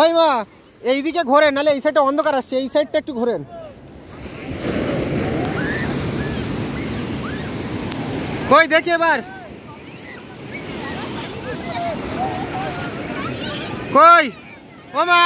ওই মা, এইদিকে ঘোরেন নাহলে এই সাইডটা অন্ধকার আসছে, এই সাইডটা একটু ঘোরেন। কই, দেখি এবার। কই? ও মা!